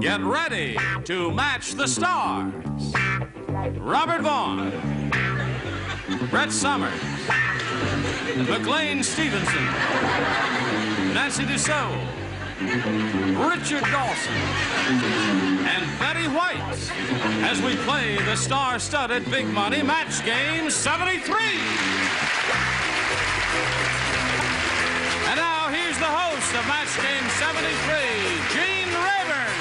Get ready to match the stars. Robert Vaughn, Brett Somers, McLean Stevenson, Nancy Dussault, Richard Dawson, and Betty White as we play the star-studded Big Money Match Game 73. Host of Match Game 73, Gene Rayburn.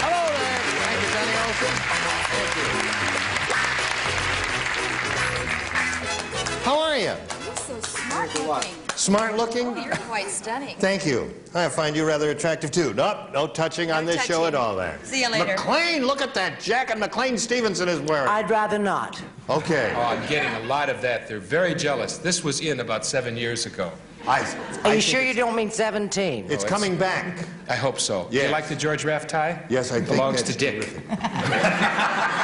Hello there. Thank you, Johnny Olson. Smart looking. Smart looking? You're quite stunning. Thank you. I find you rather attractive too. No, no touching on No this show at all there. See you later. McLean, look at that jacket McLean Stevenson is wearing. I'd rather not. Okay. Oh, I'm getting a lot of that. They're very jealous. This was in about seven years ago. I, Are I you sure you don't mean 17? It's oh, it's- coming back. I hope so. Do Yes. you like the George Raft tie? Yes, I think Belongs that's to Dick.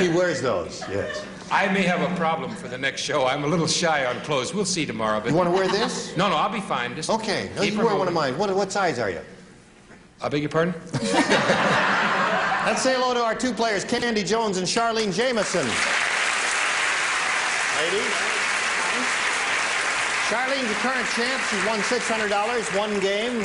He wears those, yes. I may have a problem for the next show. I'm a little shy on clothes. We'll see tomorrow. But You want to wear this? no, no, I'll be fine. Just Okay. Keep you her wear one of mine. What, what size are you? I beg your pardon? Let's say hello to our two players, Candy Jones and Charlene Jameson. Ladies. Charlene's the current champ. She's won $600, one game,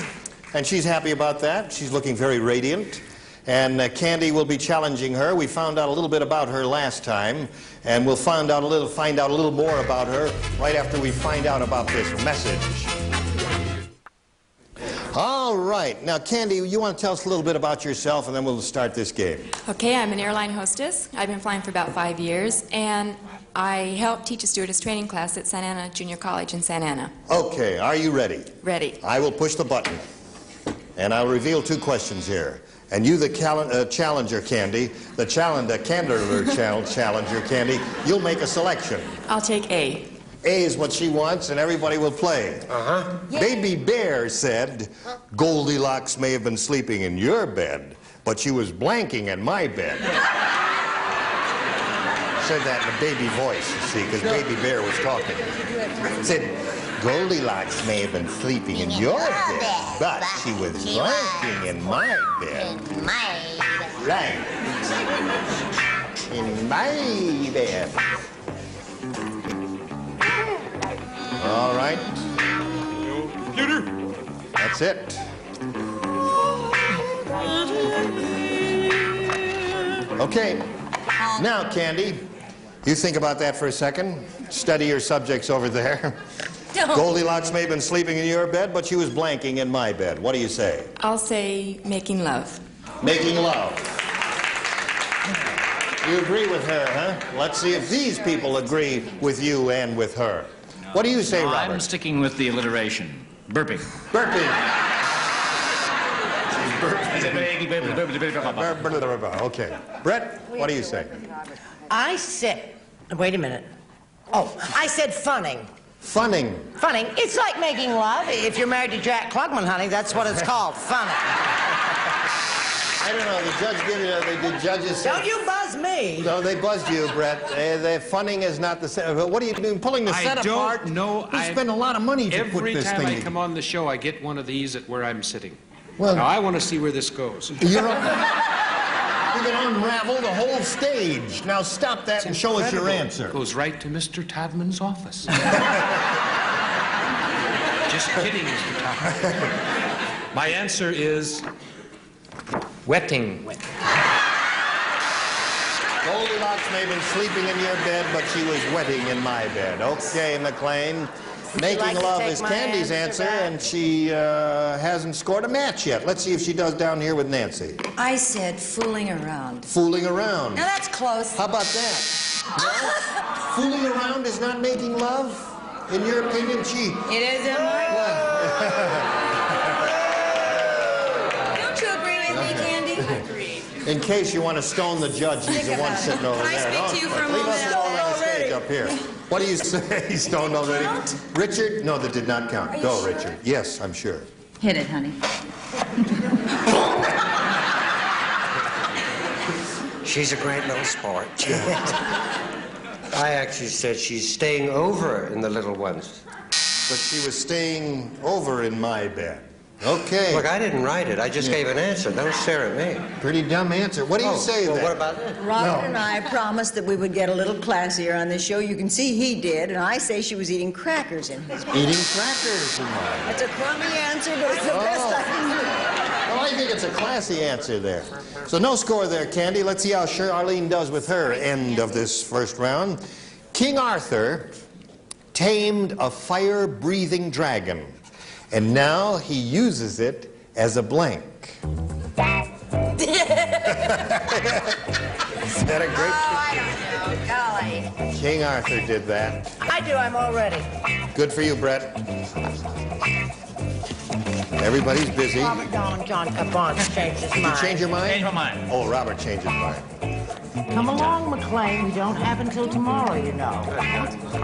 and she's happy about that. She's looking very radiant. And uh, Candy will be challenging her. We found out a little bit about her last time, and we'll find out a little, find out a little more about her right after we find out about this message. All right. Now, Candy, you want to tell us a little bit about yourself, and then we'll start this game. Okay, I'm an airline hostess. I've been flying for about five years, and I help teach a stewardess training class at Santa Ana Junior College in Santa Ana. Okay, are you ready? Ready. I will push the button, and I'll reveal two questions here. And you, the cal- uh, challenger, Candy, the challenger, candor chal- challenger, Candy, you'll make a selection. I'll take A. A is what she wants, and everybody will play. Uh-huh. Baby Bear said, Goldilocks may have been sleeping in your bed, but she was blanking in my bed. said that in a baby voice, you see, because Baby Bear was talking. Said, Goldilocks may have been sleeping in your bed, but she was blanking in my bed. Right. In my bed. All right. Computer. That's it. Okay. Now, Candy, you think about that for a second. Study your subjects over there. Goldilocks may have been sleeping in your bed, but she was blanking in my bed. What do you say? I'll say making love. Making love. You agree with her, huh? Let's see if these people agree with you and with her. What do you say, No, I'm sticking with the alliteration. Burping. Burping. Okay. Brett, what do you say? I said, wait a minute. Oh, I said funning. Funning. Funning. It's like making love. If you're married to Jack Klugman, honey, that's what it's called, funning. I don't know. The judge gave you. The, the judges. Don't you buzz me. No, they buzzed you, Brett. Uh, the funning is not the same. What are you doing? Pulling the I set don't apart? know. You I- spend a lot of money to put this thing. Every time. I come on the show, I get one of these at where I'm sitting. Well- now, I want to see where this goes. You're on, you can unravel the whole stage. Now stop that and show us your answer. Goes right to Mr. Todman's office. Just kidding, Mr. Todman. My answer is wetting. Goldilocks may have been sleeping in your bed, but she was wetting in my bed. Okay, McLean. Making like love is Candy's answer and she uh, hasn't scored a match yet. Let's see if she does down here with Nancy. I said fooling around. Fooling around. Now that's close. How about that? Fooling around is not making love? In your opinion, she. It is in my. Don't you agree with me, Candy? Agree. In case you want to stone the judge, he's the one sitting over Can I there. speak Don't- to you for a moment? Up here. What do you say? He's stoned already? Count? Richard? No, that did not count. Are Go, sure? Richard. Yes, I'm sure. Hit it, honey. She's a great little sport. I actually said she's staying over in the little ones. But she was staying over in my bed. Okay. Look, I didn't write it. I just gave an answer. Don't stare at me. Pretty dumb answer. What do you Oh, say well, then? what about it? Robert No. and I promised that we would get a little classier on this show. You can see he did, and I say she was eating crackers in his bed. Eating crackers in my That's a crummy answer, but it's the oh. best I can do. Well, I think it's a classy answer there. So no score there, Candy. Let's see how Charlene does with her end of this first round. King Arthur tamed a fire-breathing dragon, and now he uses it as a blank. Is that a great... Oh, I don't know. Golly. King Arthur did that. I do, I'm all ready. Good for you, Brett. Everybody's busy. Robert Don John Capon changed his You mind. change your mind? Change my mind. Oh, Robert changed his mind. Come along, McLean. We don't have until tomorrow, you know.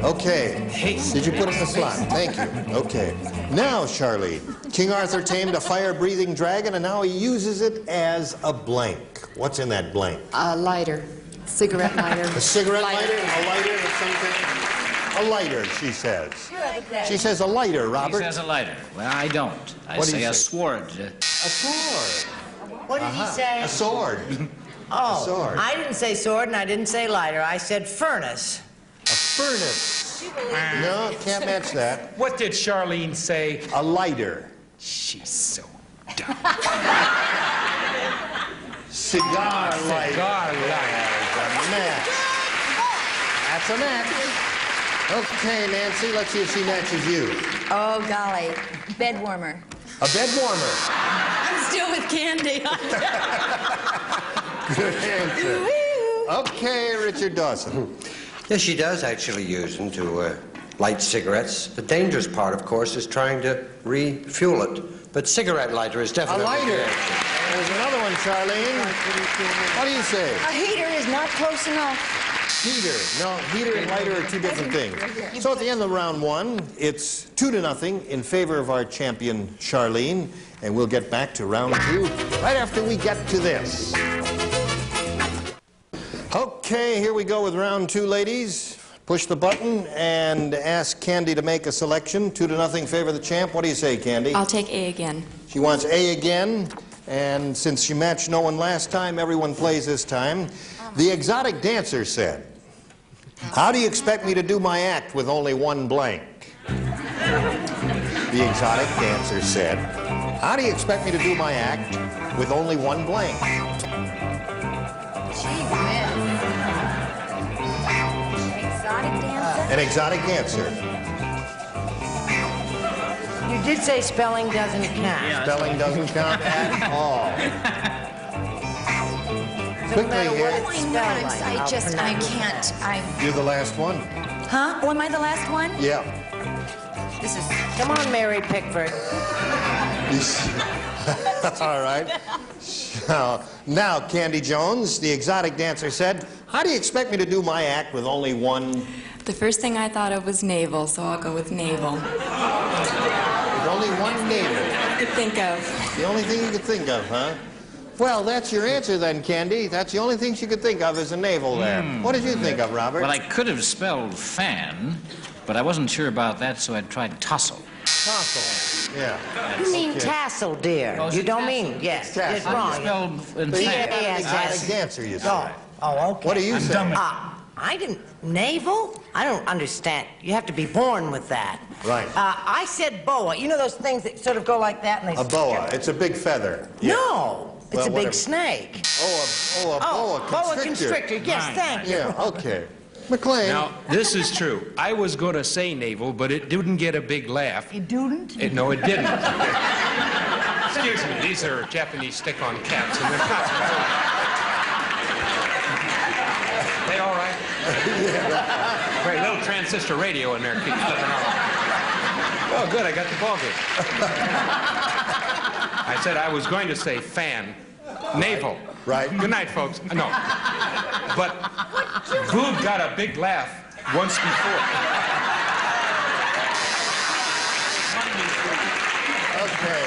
Okay. Did you put it in the slot? Thank you. Okay. Now, Charlie, King Arthur tamed a fire-breathing dragon, and now he uses it as a blank. What's in that blank? A lighter. Cigarette lighter. A cigarette lighter? A lighter of some kind? A lighter, she says. She says a lighter, Robert. She says a lighter. Well, I don't. I What do you say a sword. Uh, A sword. What did he say? A sword. oh, sword. I didn't say sword and I didn't say lighter. I said furnace. A furnace. No, can't match that. What did Charlene say? A lighter. She's so dumb. Cigar lighter. God, A match. That's a match. Okay, Nancy, let's see if she matches you. Oh, golly. Bed warmer. A bed warmer. I'm still with Candy. Good answer. Okay, Richard Dawson. Yes, she does actually use them to uh, light cigarettes. The dangerous part, of course, is trying to refuel it. But cigarette lighter is definitely... A lighter. the. There's another one, Charlene. What do you say? A heater is not close enough. Heater. No, heater and lighter are two different things. So at the end of round one, it's two to nothing in favor of our champion, Charlene. And we'll get back to round two right after we get to this. Okay, here we go with round two, ladies. Push the button and ask Candy to make a selection. Two to nothing favor the champ. What do you say, Candy? I'll take A again. She wants A again, and since she matched no one last time, everyone plays this time. The exotic dancer said, How do you expect me to do my act with only one blank? The exotic dancer said, How do you expect me to do my act with only one blank? An exotic dancer. You did say spelling doesn't count. Yeah. Spelling doesn't count at all. Doesn't matter Quickly what it's I know, spelled I'm, like. I just, I can't. I, You're the last one. huh? Oh, am I the last one? Yeah. This is. Come on, Mary Pickford. All right. So, now, Candy Jones, the exotic dancer, said, How do you expect me to do my act with only one, The first thing I thought of was navel, so I'll go with navel. with only one navel? I could think of. The only thing you could think of, huh? Well, that's your answer then, Candy. That's the only thing she could think of is a navel there. What did you think of, Robert? well, I could have spelled fan, but I wasn't sure about that, so I tried tussle. Tassel. Yeah. You mean Okay. tassel, dear. Oh, you don't tassel. mean, yes, Tassel. it's How wrong. do you spell in But you fan? got an yes, exotic yes. dancer, you Oh, said. oh, okay. What do you say? Ah, I didn't. Naval? I don't understand. You have to be born with that. Right. Uh, I said boa. You know those things that sort of go like that and they A boa. It's a big feather. No, it's Well, a big whatever. snake. Oh, a, oh, a Oh, boa constrictor. constrictor. Yes, thank you. Yeah, okay. McLean. Now, this is true. I was going to say navel, but it didn't get a big laugh. It didn't? It, no, it didn't. Excuse me, these are Japanese stick-on caps, and they're not. they all right? Very little transistor radio in there keeps slipping off. Oh, good, I got the ball game. I said I was going to say fan, navel. Right. Good night, folks. Uh, no. But Goob got a big laugh once before. Okay.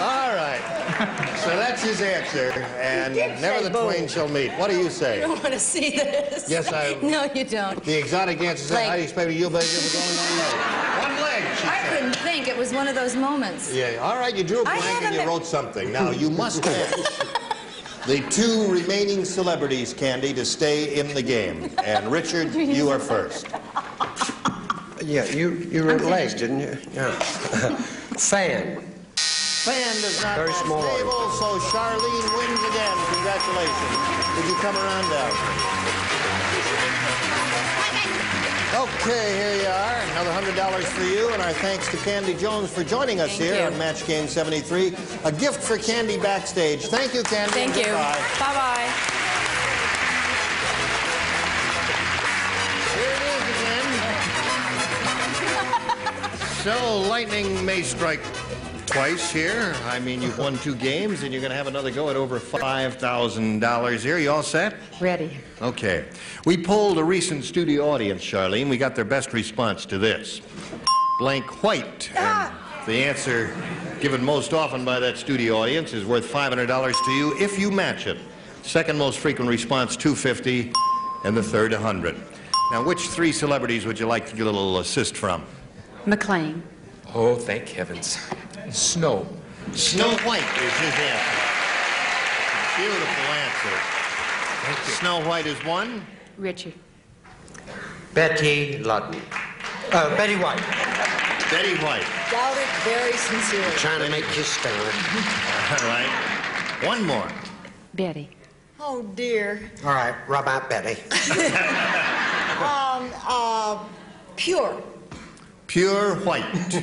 All right. So that's his answer, and never the boo. twain shall meet. What do you say? I don't want to see this. Yes, I- No, you don't. The exotic answer said, Like- Heidi Spade, you better give it going one leg. One leg, she I said. couldn't think. It was one of those moments. Yeah, all right, you drew a blank and haven't you wrote something. Now, you must match the two remaining celebrities, Candy, to stay in the game. And Richard, you are first. Yeah, you, you wrote legs, didn't you? Yeah. Fan. Fan does not Very match small. table, so Charlene wins again. Congratulations. Did you come around down? Okay, here you are. Another $100 for you, and our thanks to Candy Jones for joining us Thank here you. on Match Game 73. A gift for Candy backstage. Thank you, Candy. Thank you. Bye-bye. Here it is again. so, lightning may strike twice here. I mean, you've won two games, and you're going to have another go at over $5,000 here. You all set? Ready. Okay. We polled a recent studio audience, Charlene. We got their best response to this. Blank white. And ah. the answer given most often by that studio audience is worth $500 to you if you match it. Second most frequent response, 250, and the third, 100. Now, which three celebrities would you like to get a little assist from? McLean. Oh, thank heavens. Snow. Snow White is his answer. Beautiful answer. Snow White is one. Richard. Betty Ludden. Uh, Betty White. Betty White. Doubt it very sincerely. Trying to make you stand. All right. One more. Betty. Oh, dear. All right, rub out Betty. Um, uh, pure. Pure white.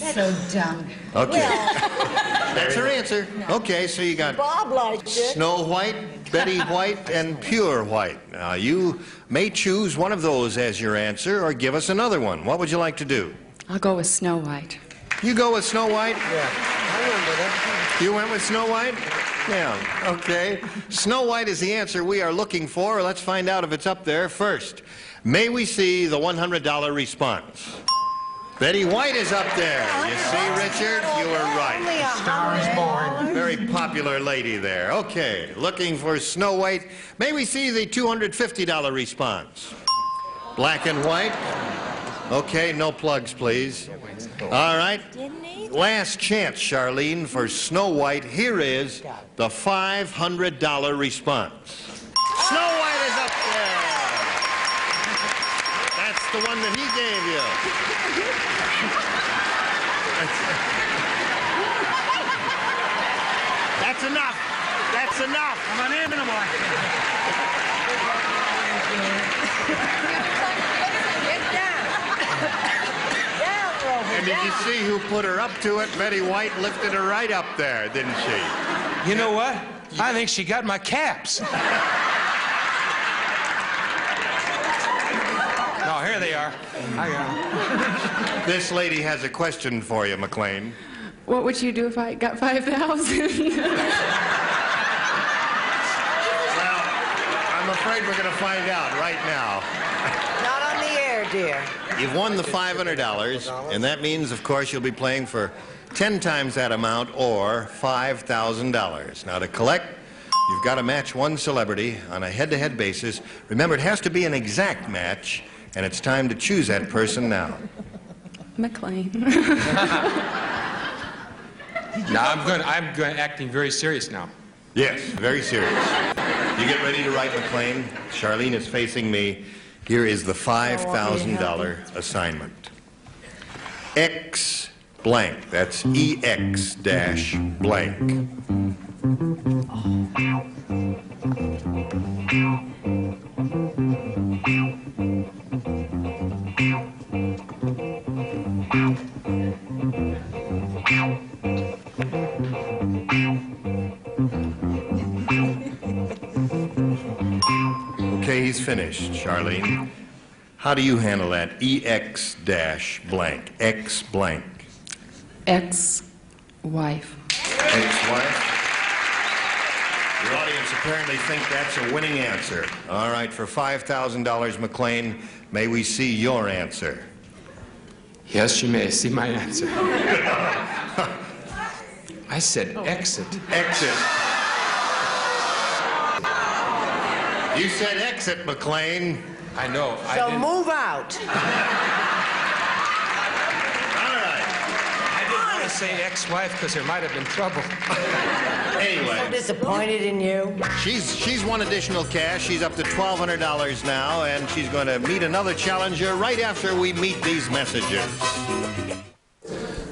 That's so dumb. Okay. That's her answer. Okay, so you got Bob liked it. Snow White, Betty White, and Pure White. Now, you may choose one of those as your answer or give us another one. What would you like to do? I'll go with Snow White. You go with Snow White? Yeah, I remember that. You went with Snow White? Yeah, okay. Snow White is the answer we are looking for. Let's find out if it's up there first. May we see the $100 response? Betty White is up there. You see, Richard? You were right. Star is born. Very popular lady there. Okay, looking for Snow White. May we see the $250 response? Black and white? Okay, no plugs, please. All right. Last chance, Charlene, for Snow White. Here is the $500 response. Snow That's the one that he gave you. That's enough. That's enough. I'm an animal. And did you see who put her up to it? Betty White lifted her right up there, didn't she? You know what? I think she got my caps. Oh, here they are. I got 'em. This lady has a question for you, McLean. What would you do if I got 5,000? Well, I'm afraid we're going to find out right now. Not on the air, dear. You've won the $500, and that means, of course, you'll be playing for 10 times that amount or $5,000. Now, to collect, you've got to match one celebrity on a head-to-head basis. Remember, it has to be an exact match, and it's time to choose that person now. McLean. Now I'm going. I'm going acting very serious now. Yes, very serious. You get ready to write, McLean. Charlene is facing me. Here is the $5,000 assignment. X blank. That's EX dash blank. Oh, Okay, he's finished. Charlene, how do you handle that? EX dash blank. X blank. Ex-wife. Ex-wife? Your audience apparently think that's a winning answer. All right, for $5,000, McLean, may we see your answer? Yes, you may see my answer. I said exit. Exit. You said exit, McLean. I know. I So didn't, move out. All right. I didn't want to say ex-wife because there might have been trouble. So Anyway, disappointed in you. she's she's won additional cash. She's up to twelve hundred dollars now, and she's going to meet another challenger right after we meet these messages.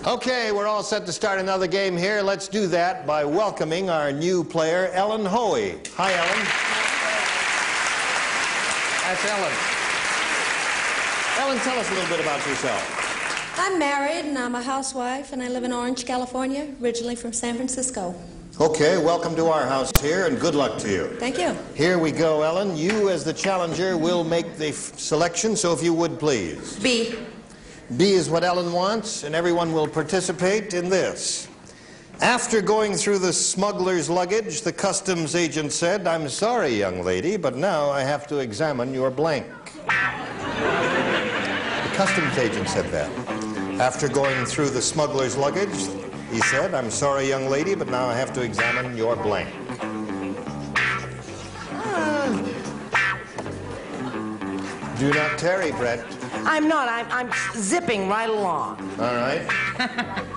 Okay, we're all set to start another game here. Let's do that by welcoming our new player, Ellen Hoey. Hi, Ellen. That's Ellen. Ellen, tell us a little bit about yourself. I'm married and I'm a housewife and I live in Orange, California, originally from San Francisco. Okay, welcome to our house here, and good luck to you. Thank you. Here we go, Ellen. You, as the challenger, will make the f- selection, so if you would please. B. B is what Ellen wants, and everyone will participate in this. After going through the smuggler's luggage, the customs agent said, I'm sorry, young lady, but now I have to examine your blank. The customs agent said that. After going through the smuggler's luggage, he said, I'm sorry, young lady, but now I have to examine your blank. Ah. Do not tarry, Brett. I'm not. I'm, I'm zipping right along. All right.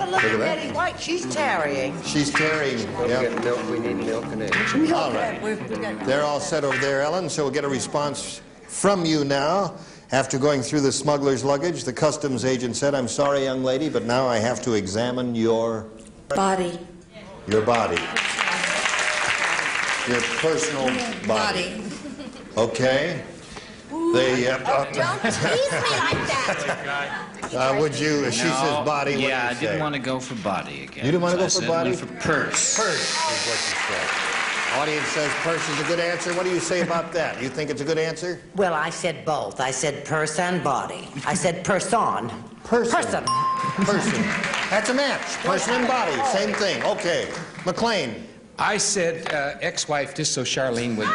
But look, Look at at that. Betty White. She's tarrying. She's tarrying. Don't Yep. get milk, we need milk and eggs. All right. They're all set over there, Ellen, so we'll get a response from you now. After going through the smuggler's luggage, the customs agent said, I'm sorry, young lady, but now I have to examine your, Body. your body. Your personal body. Okay. They, uh, Don't tease me like that. uh, would you, she says body, what you Yeah, I say? didn't want to go for body again. You didn't wanna so go I for said body? went for purse. Purse is what you said. Audience says purse is a good answer. What do you say about that? You think it's a good answer? Well, I said both. I said purse and body. I said person. Person. Person. Person. That's a match. Person and body, same thing. Okay. McLean. I said uh, ex-wife just so Charlene would. I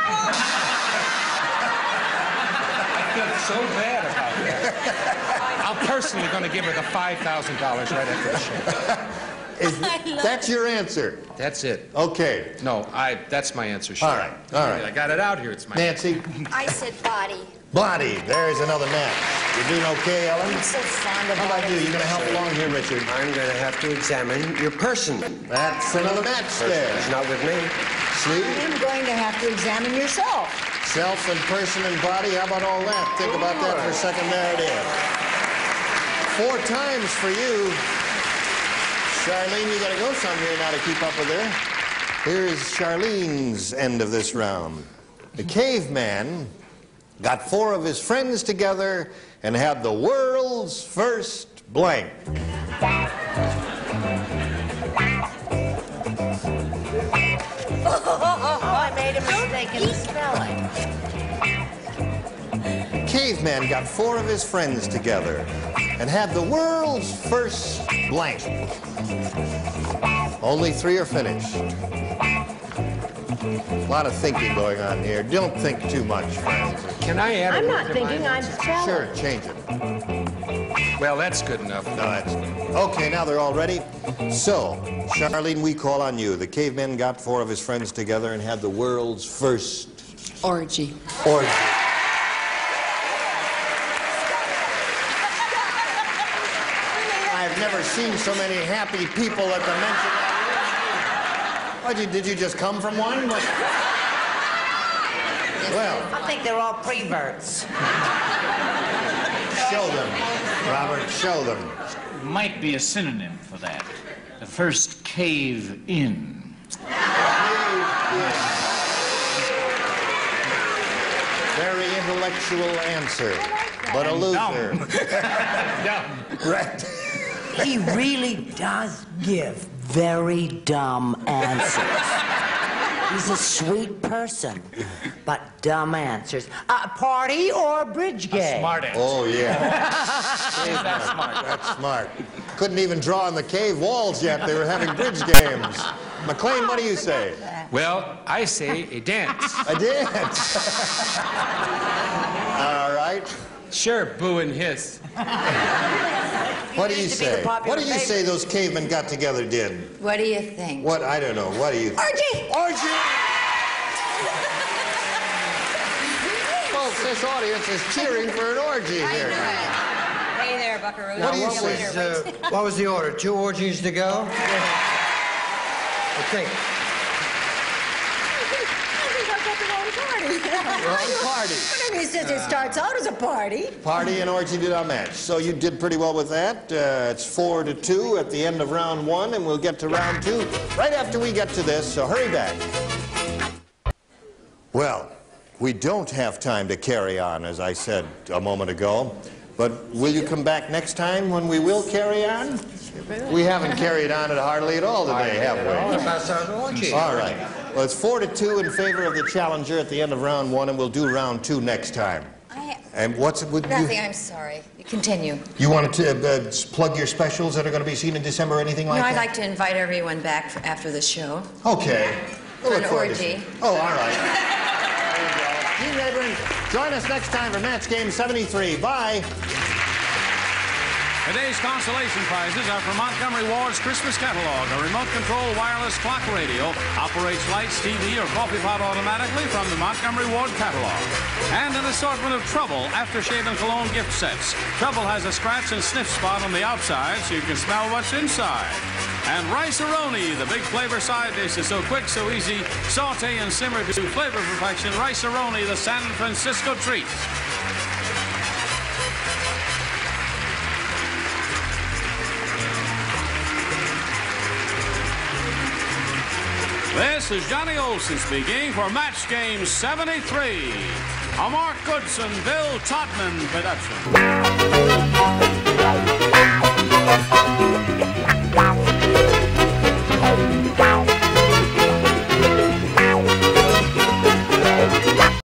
feel so bad about that. I'm personally going to give her the $5,000 right after the show. Is, that's your answer. That's it. Okay. No, I. That's my answer. Sharon. All right, all right. I got it out here. It's my. Nancy. I said body. Body. There's another match. You're doing okay, Ellen? I'm so fond of How about you? bodies. You gonna help along here, Richard? I'm going to have to examine your person. That's another match It's there. not with me. See? I'm going to have to examine yourself. Self and person and body. How about all that? Think about that for a second. There it is. Four times for you. Charlene, you gotta go some here now to keep up with her. Here is Charlene's end of this round. The caveman got four of his friends together and had the world's first blank. Caveman got four of his friends together and had the world's first blank. Only three are finished. A lot of thinking going on here. Don't think too much, friends. Can I add? I'm word not thinking. I'm spelling. Sure, change it. Well, that's good enough. No, that's okay. Now they're all ready. So, Charlene, we call on you. The caveman got four of his friends together and had the world's first Orgy. orgy. I've never seen so many happy people at the mention of What, you, did you just come from one? What- Well, I think they're all preverts. show them. Robert, show them. Might be a synonym for that. The first cave in. Very intellectual answer, but a loser. Dumb. Dumb. Right. He really does give very dumb answers. He's a sweet person, but dumb answers. A party or a bridge game? Smart answer. Oh, yeah. That's smart. That's smart. Couldn't even draw on the cave walls yet. They were having bridge games. McLean, what do you say? Well, I say a dance. A dance. All right. Sure, boo and hiss. What do you used to be the say? What do you favorite. say those cavemen got together did? What do you think? What? I don't know. What do you... Orgy! Orgy! Folks, this audience is cheering for an orgy here. Hey there, Buckaroo. What do you what, say? was, uh, what was the order? Two orgies to go? Okay. Wrong party. But I mean, since it starts out as a party. Party and orgy did not match. So you did pretty well with that. Uh, it's four to two at the end of round one, and we'll get to round two right after we get to this, so hurry back. Well, we don't have time to carry on, as I said a moment ago. But will you come back next time when we will carry on? We haven't carried on it hardly at all today, have we? about our orgy. All right. Well, it's four to two in favor of the challenger at the end of round one, and we'll do round two next time. I, And what's it with nothing, you? I'm sorry. Continue. You wanted to uh, plug your specials that are going to be seen in December or anything like that? no, I'd like to invite everyone back for, after the show. Okay. We'll For an orgy. Oh, all right. You Rayburn, join us next time for Match Game 73. Bye. Today's consolation prizes are from Montgomery Ward's Christmas catalog, a remote control wireless clock radio, operates lights, TV, or coffee pot automatically from the Montgomery Ward catalog. And an assortment of Trouble aftershave and cologne gift sets. Trouble has a scratch and sniff spot on the outside so you can smell what's inside. And Rice-A-Roni, the big flavor side dish is so quick, so easy, saute and simmer to flavor perfection. Rice-A-Roni, the San Francisco treat. This is Johnny Olson speaking for Match Game 73, a Mark Goodson, Bill Todman production.